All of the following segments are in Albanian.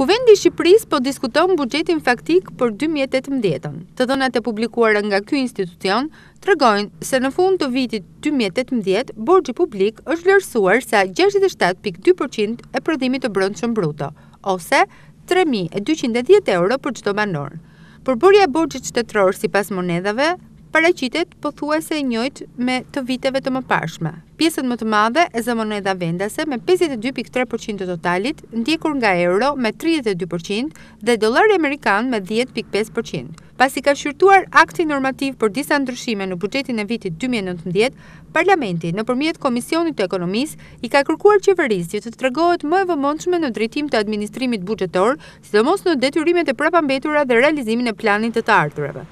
Kuvendi i Shqipërisë po diskuton buxhetin faktik për dy mijë e tetëmbëdhjetë-ën. Të dhënat e publikuara nga ky institucion tregojnë se në fund të vitit dy mijë e tetëmbëdhjetë borxhi publik është vlerësuar sa gjashtëdhjetë e shtatë pikë dy për qind e prodhimit të brendshëm bruto, ose tre mijë e dyqind e dhjetë euro për çdo banor. Përbërja e borxhit shtetëror sipas monedhave paraqitet pothuajse e njëjtë me të viteve të mëparshme. Pjesën më të madhe e zë monedha vendase me pesëdhjetë e dy pikë tre për qind të totalit, ndjekur nga euro me tridhjetë e dy për qind dhe dollari amerikan me dhjetë pikë pesë për qind. Pasi ka shqyrtuar aktin normativ për disa ndryshime në buxhetin e vitit dy mijë e nëntëmbëdhjetë, Parlamenti, nëpërmjet Komisionit të Ekonomisë, i ka kërkuar Qeverisë që të tregohet më e vëmendshme në drejtim të administrimit buxhetor, sidomos në detyrimet e prapambetura dhe realizimin e planit të të ardhurave.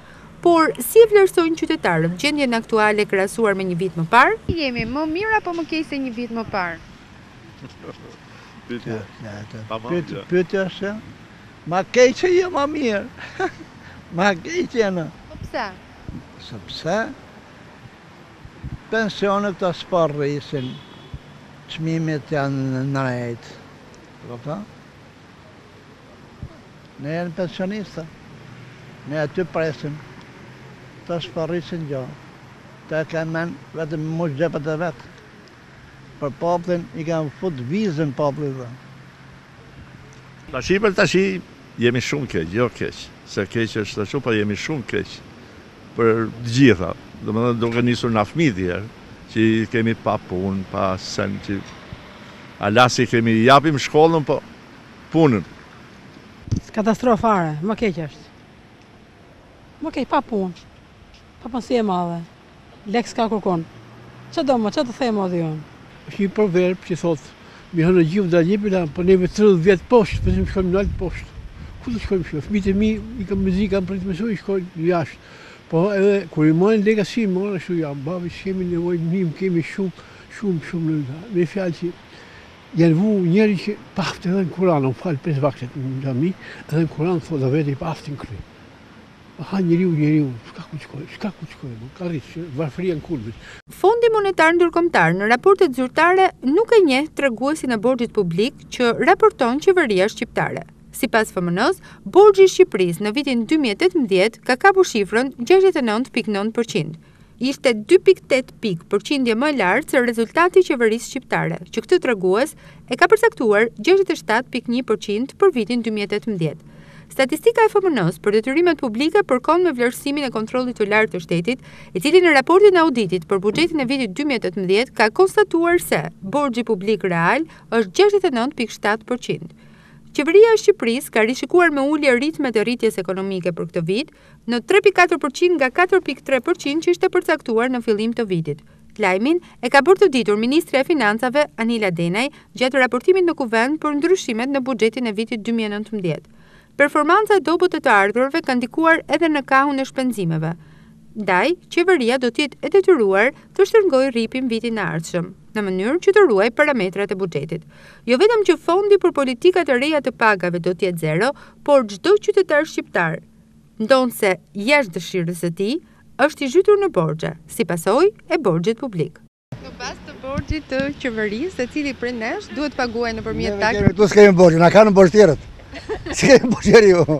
Por, si e vlerësojnë qytetarët gjendjen aktuale krahasuar me një vit më parë? Jemi më mirë apo më keq se një vit më parë? Pyetje e vështirë. Pyetja është se më keq e jo më mirë. Më keq jemi. Po pse? Sepse pensionet s'po rrisin, çmimet janë në rritje. E kupton? Ne jena pensionista, ne aty presim, a s'po rrisin gjo, këta e kanë men vetëm me mush xhepet e vet, për poplin i kanë fut vizën poplit dhe. Tashi per tashi jemi shumë keq, jo keq, se keq është ashtu po jemi shumë keq. për të gjitha, domethënë duke nisur nga fëmijët e tjera, që i kemi pa punë, pa sen që hala si kemi i japim shkollën, po punën. Katastrofë fare, më keq është. Më keq pa punë. Papunësi e madhe. Lek s'ka kërkund. Ç'do më, ç'të them o Është një proverb që thotë Me hypë në xhami dalë jepin, a, po neve 30 vjetë poshtë, pse më shkojmë nalë poshtë. Ku të shkojmë shkojmë, fëmijët e mi, i kam mezi, kam për të mësu, i shkojnë në jashtë. Po edhe, kur i marrin leka si i marrë, ashtu ja, babi që kemi nevoj, nimë kemi shumë, shumë, shumë në ta. Me fjalë që, janë vu njeri që paftë edhe në kuran, unë falë pesë vaktet në xhami, edhe në kuran, thotë dhe vetë i paftë në kry. Aha njeriu njeriu, çka ku shkoi, çka ku shkoi, me ka mbrritë varfëria në kulm. Fondi Monetar Ndërkombëtar në raportet zyrtare nuk e njeh treguesin e borxhit publik që raporton qeveria shqiptare. Sipas FMN-së, borxhi i Shqipërisë në vitin dy mijë e tetëmbëdhjetë ka kapur shifrën gjashtëdhjetë e nëntë pikë nëntë përqind, ishte dy pikë tetë pikë përqindje më e lartë se rezultati i qeverisë shqiptare, që këtë tregues e ka përcaktuar gjashtëdhjetë e shtatë pikë një për qind për vitin dy mijë e tetëmbëdhjetë. Statistika e FMN-së për detyrimet publike përkon me vlerësimin e Kontrollit të Lartë të Shtetit, i cili në raportin e auditit për buxhetin e vitit dy mijë e tetëmbëdhjetë ka konstatuar se borxhi publik real është gjashtëdhjetë e nëntë pikë shtatë për qind. Qeveria e Shqipërisë ka rishikuar me ulje ritmet e rritjes ekonomike për këtë vit, në tre pikë katër përqind nga katër pikë tre përqind që ishte përcaktuar në fillim të vitit. Lajmin e ka bërë të ditur ministrja e Financave, Anila Denaj, gjatë raportimit në Kuvend për ndryshimet në buxhetin e vitit dy mijë e nëntëmbëdhjetë. Performanca e dobët e të ardhurave ka ndikuar edhe në kahun e shpenzimeve. Ndaj, qeveria do të jetë e detyruar të shtrëngojë rripin vitin e ardhshëm, në mënyrë që të ruajë parametrat e buxhetit. Jo vetëm që fondi për politika të reja të pagave do të jetë zero, por çdo qytetar shqiptar, ndonëse jashtë dëshirës së tij, është i zhytur në borxhe, si pasojë e borxhit publik. Në bazë të borxhit të qeverisë, secili prej nesh duhet të paguajë nëpërmjet taksave. Ne kemi këtu, s'kemi borxhe, na kanë borxh tjerët. S'kemi borxh njeriu.